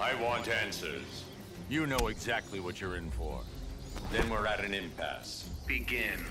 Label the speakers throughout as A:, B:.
A: I want answers.
B: You know exactly what you're in for.
A: Then we're at an impasse. Begin.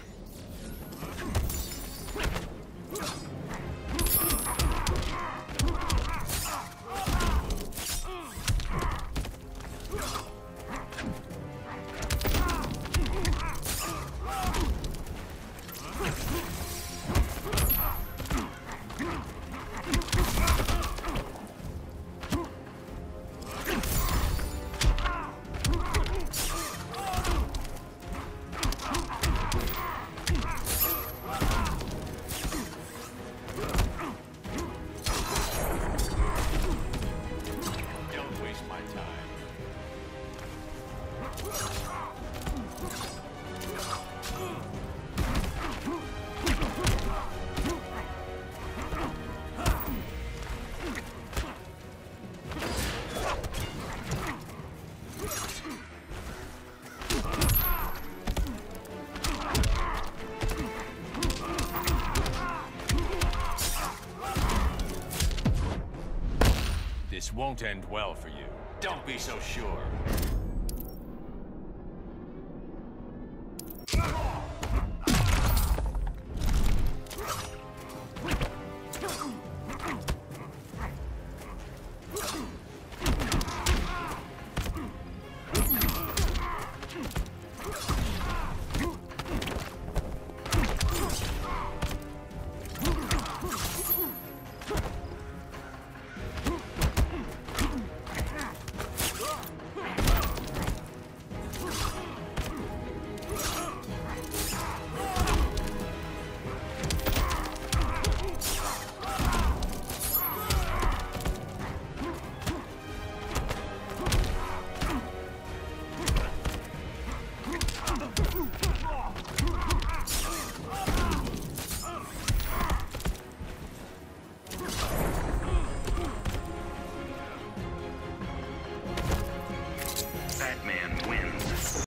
B: This won't end well for you.
A: Don't be so sure.